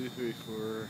two, three, four.